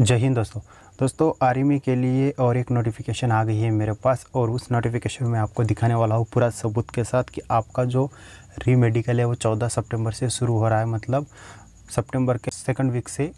जय हिंद दोस्तों। दोस्तों आर्मी के लिए और एक नोटिफिकेशन आ गई है मेरे पास और उस नोटिफिकेशन में आपको दिखाने वाला हूँ पूरा सबूत के साथ कि आपका जो री मेडिकल है वो 14 सितंबर से शुरू हो रहा है मतलब सितंबर के सेकंड वीक से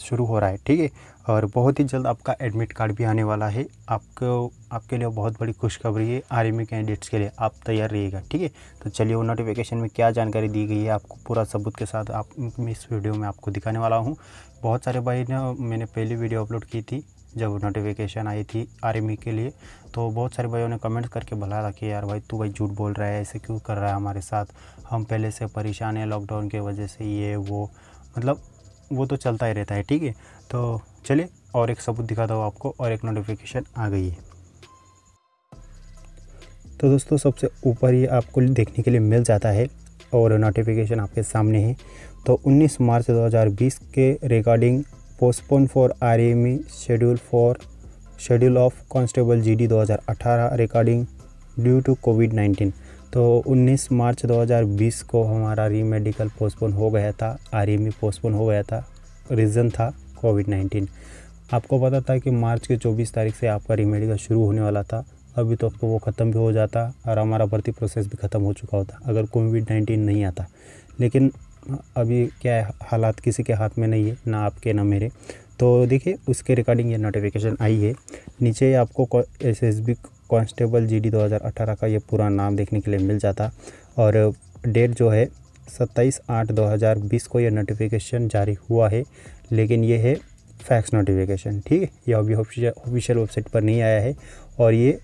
शुरू हो रहा है, ठीक है? और बहुत ही जल्द आपका एडमिट कार्ड भी आने वाला है। आपको, आपके लिए बहुत बड़ी खुशखबरी है आर्मी कैंडिडेट्स के लिए। आप तैयार रहिएगा, ठीक है? तो चलिए, वो नोटिफिकेशन में क्या जानकारी दी गई है, आपको पूरा सबूत के साथ आप इस वीडियो में आपको दिखाने वाला हूँ। बहुत सारे भाई ने मैंने पहली वीडियो अपलोड की थी, जब नोटिफिकेशन आई थी आर्मी के लिए। तो बहुत सारे भाइयों ने कमेंट करके भला कि, यार भाई, तू भाई झूठ बोल रहा है, ऐसे क्यों कर रहा है हमारे साथ? हम पहले से परेशान हैं लॉकडाउन की वजह से, ये, वो। मतलब वो तो चलता ही रहता है, ठीक है? तो चलिए, और एक सबूत दिखाता हूँ आपको, और एक नोटिफिकेशन आ गई है। तो दोस्तों, सबसे ऊपर ही आपको देखने के लिए मिल जाता है, और नोटिफिकेशन आपके सामने है। तो 19 मार्च 2020 के regarding postpone for R schedule for schedule of constable GD 2018 regarding due to COVID 19 तो 19 मार्च 2020 को हमारा री मेडिकल पोस्टपोन हो गया था आर पोस्टपोन हो गया था रीज़न था कोविड 19 आपको पता था कि मार्च के 24 तारीख से आपका री मेडिकल शुरू होने वाला था अभी तो, तो वो ख़त्म भी हो जाता और हमारा भर्ती प्रोसेस भी ख़त्म हो चुका होता अगर कोविड नाइन्टीन नहीं आता। लेकिन अभी क्या हालात किसी के हाथ में नहीं है, ना आपके, ना मेरे। तो देखिए, उसके रिगार्डिंग ये नोटिफिकेशन आई है। नीचे आपको S S B constable G D दो हज़ार अठारह का ये पूरा नाम देखने के लिए मिल जाता। और डेट जो है, सत्ताईस आठ दो हज़ार बीस को ये नोटिफिकेशन जारी हुआ है। लेकिन ये है फैक्स नोटिफिकेशन ठीक है? ये अभी ऑफिशियल वेबसाइट पर नहीं आया है। और ये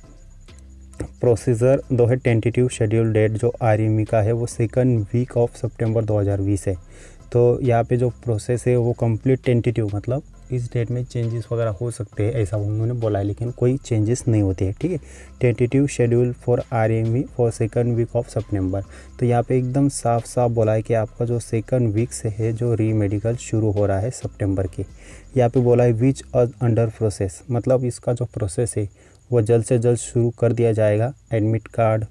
प्रोसीजर दो है टेंटेटिव शेड्यूल डेट जो आरएमवी का है, वो सेकंड वीक ऑफ़ सितंबर 2020 है। तो यहाँ पे जो प्रोसेस है, वो कंप्लीट टेंटेटिव मतलब इस डेट में चेंजेस वगैरह हो सकते हैं, ऐसा उन्होंने बोला है, लेकिन कोई चेंजेस नहीं होते हैं, ठीक है? Tentative schedule for R for second week of सितंबर तो यहाँ पे एकदम साफ़ साफ़ बोला है कि आपका जो सेकंड वीक से है, जो री मेडिकल शुरू हो रहा है सितंबर के, यहाँ पे बोला है विच अंडर प्रोसेस मतलब इसका जो प्रोसेस है वो जल्द से जल्द शुरू कर दिया जाएगा। एडमिट कार्ड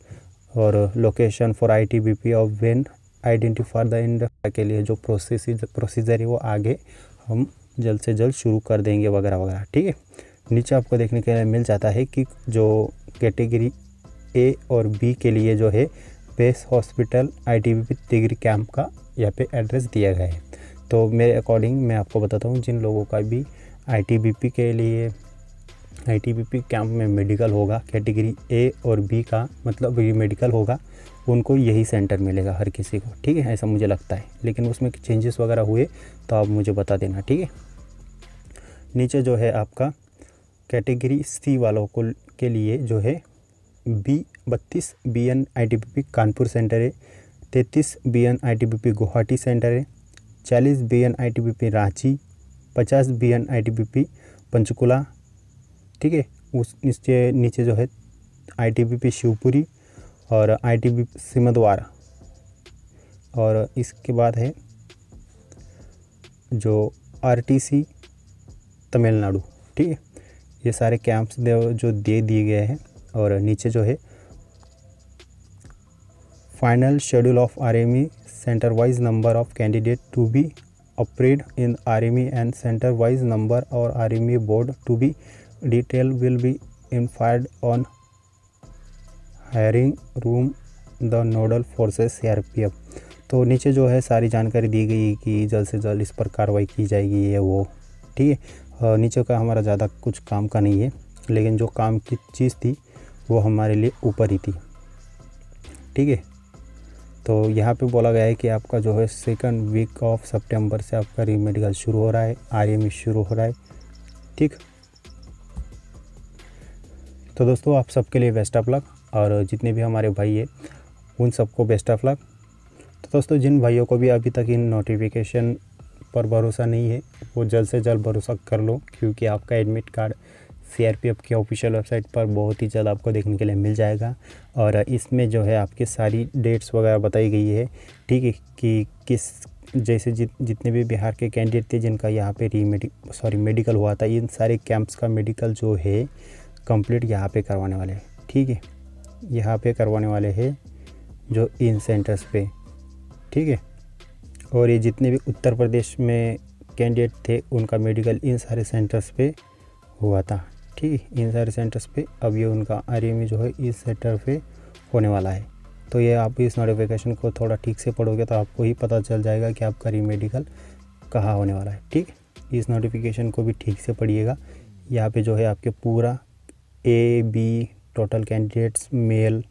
और location for I T B P और वेन आइडेंटिफाई द इंड के लिए जो प्रोसेस प्रोसीजर है वो आगे हम जल्द से जल्द शुरू कर देंगे वगैरह वगैरह, ठीक है? नीचे आपको देखने के लिए मिल जाता है कि जो कैटेगरी ए और बी के लिए जो है base hospital I T B P degree camp का यहाँ पे एड्रेस दिया गया है। तो मेरे अकॉर्डिंग मैं आपको बताता हूँ जिन लोगों का भी आई टी बी पी के लिए आईटीबीपी कैंप में मेडिकल होगा, कैटेगरी ए और बी का मतलब ये मेडिकल होगा, उनको यही सेंटर मिलेगा हर किसी को, ठीक है? ऐसा मुझे लगता है। लेकिन उसमें चेंजेस वगैरह हुए तो आप मुझे बता देना, ठीक है? नीचे जो है आपका, कैटेगरी सी वालों को के लिए जो है बी बत्तीस B N I T P Kanpur centre है, तैंतीस B N I T P Guwahati centre है, चालीस B N I T P Ranchi, पचास B N I T P Panchkula ठीक है, उस नीचे नीचे जो है आई टी बी शिवपुरी और आई टी बी सिमदवारा और इसके बाद है जो आर टी सी तमिलनाडु, ठीक है। ये सारे कैंप्स जो दे दिए गए हैं और नीचे जो है final schedule of RME centre wise number of candidate to be appeared in RME and centre wise number और RME board to be detail will be inferred on hiring room the nodal forces CRPF तो नीचे जो है सारी जानकारी दी गई कि जल्द से जल्द इस पर कार्रवाई की जाएगी, ये वो, ठीक है? नीचे का हमारा ज़्यादा कुछ काम का नहीं है, लेकिन जो काम की चीज़ थी, वो हमारे लिए ऊपर ही थी, ठीक है? तो यहाँ पे बोला गया है कि आपका जो है सेकंड वीक ऑफ़ सितंबर से आपका री मेडिकल शुरू हो रहा है आर शुरू हो रहा है, ठीक? तो दोस्तों, आप सबके लिए बेस्ट ऑफ़ लक और जितने भी हमारे भाई हैं, उन सबको बेस्ट ऑफ़ लक तो दोस्तों, जिन भाइयों को भी अभी तक इन नोटिफिकेशन पर भरोसा नहीं है, वो जल्द से जल्द भरोसा कर लो, क्योंकि आपका एडमिट कार्ड सीआरपीएफ के ऑफिशियल वेबसाइट पर बहुत ही जल्द आपको देखने के लिए मिल जाएगा। और इसमें जो है, आपकी सारी डेट्स वगैरह बताई गई है, ठीक है, कि किस, जैसे जित, जितने भी बिहार के कैंडिडेट थे, जिनका यहाँ पे री मेडि सॉरी मेडिकल हुआ था, इन सारे कैंप्स का मेडिकल जो है कंप्लीट यहाँ पे करवाने वाले हैं। ठीक है? यहाँ पे करवाने वाले हैं जो इन सेंटर्स पे। ठीक है? और ये जितने भी उत्तर प्रदेश में कैंडिडेट थे, उनका मेडिकल इन सारे सेंटर्स पे हुआ था। ठीक है? इन सारे सेंटर्स पे अब ये उनका आर जो है, इस सेंटर पे होने वाला है। तो ये आप इस नोटिफिकेशन को थोड़ा ठीक से पढ़ोगे तो आपको ही पता चल जाएगा कि आपका री मेडिकल कहाँ होने वाला है। ठीक इस नोटिफिकेशन को भी ठीक से पढ़िएगा। यहाँ पे जो है आपके पूरा A B total candidates male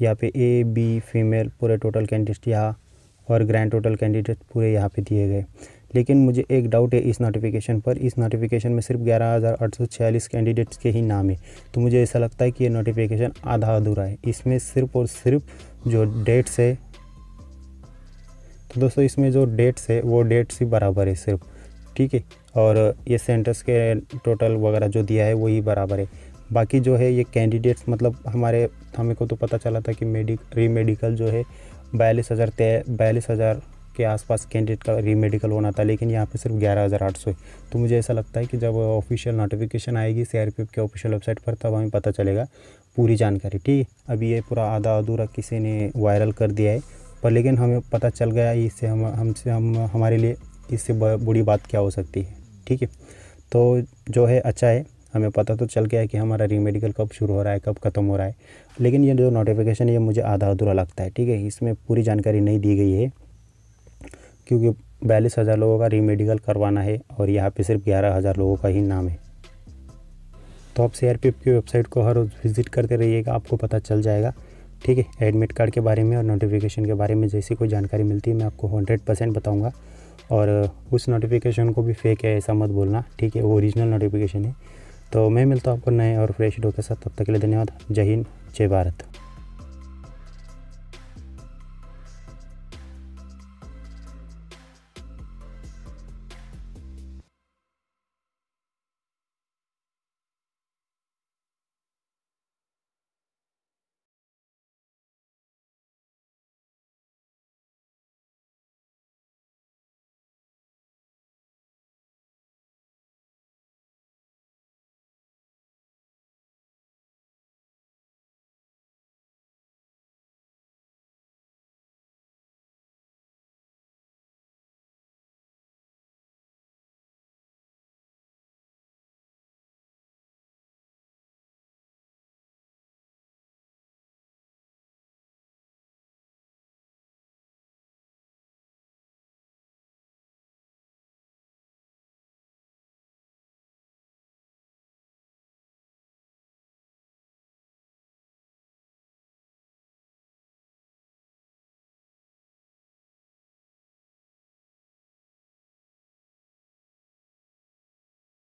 यहाँ पे ए बी फीमेल पूरे टोटल कैंडिडेट्स यहाँ और ग्रैंड टोटल कैंडिडेट पूरे यहाँ पे दिए गए। लेकिन मुझे एक डाउट है इस नोटिफिकेशन पर। इस नोटिफिकेशन में सिर्फ़ ग्यारह हज़ार आठ सौ छियालीस कैंडिडेट्स के ही नाम है। तो मुझे ऐसा लगता है कि ये नोटिफिकेशन आधा अधूरा है। इसमें सिर्फ़ और सिर्फ़ जो डेट्स है तो दोस्तों इसमें जो डेट्स है, वो डेट्स ही बराबर है सिर्फ़। ठीक है? और ये सेंटर्स के टोटल वगैरह जो दिया है वही बराबर है। बाकी जो है ये कैंडिडेट्स मतलब हमारे, हमें को तो पता चला था कि मेडिक री मेडिकल जो है, बयालीस हज़ार तय, बयालीस हज़ार के आसपास कैंडिडेट का री मेडिकल होना था, लेकिन यहाँ पे सिर्फ़ ग्यारह हज़ार आठ सौ है। तो मुझे ऐसा लगता है कि जब ऑफिशियल नोटिफिकेशन आएगी सी आर पी एफ़ के ऑफिशियल वेबसाइट पर, तब हमें पता चलेगा पूरी जानकारी, ठीक है? अभी ये पूरा आधा अधूरा किसी ने वायरल कर दिया है, पर लेकिन हमें पता चल गया इससे हम, हमसे हम, हमारे लिए इससे बुरी बात क्या हो सकती है, ठीक है? तो जो है अच्छा है। हमें पता तो चल गया है कि हमारा रीमेडिकल कब शुरू हो रहा है, कब ख़त्म हो रहा है। लेकिन ये जो नोटिफिकेशन है, ये मुझे आधा अधूरा लगता है, ठीक है? इसमें पूरी जानकारी नहीं दी गई है, क्योंकि बयालीस हज़ार लोगों का रीमेडिकल करवाना है और यहाँ पे सिर्फ़ ग्यारह हज़ार लोगों का ही नाम है। तो आप सी की वेबसाइट को हर रोज़ विज़िट करते रहिएगा, आपको पता चल जाएगा, ठीक है? एडमिट कार्ड के बारे में और नोटिफिकेशन के बारे में जैसी कोई जानकारी मिलती है, मैं आपको हंड्रेड परसेंट बताऊँगा। और उस नोटिफिकेशन को भी फेक है, ऐसा मत बोलना, ठीक है? ओरिजिनल नोटिफिकेशन है। तो मैं मिलता हूँ आपको नए और फ्रेश डो के साथ। तब तक के लिए धन्यवाद। जय हिंद, जय भारत।